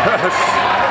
Yes.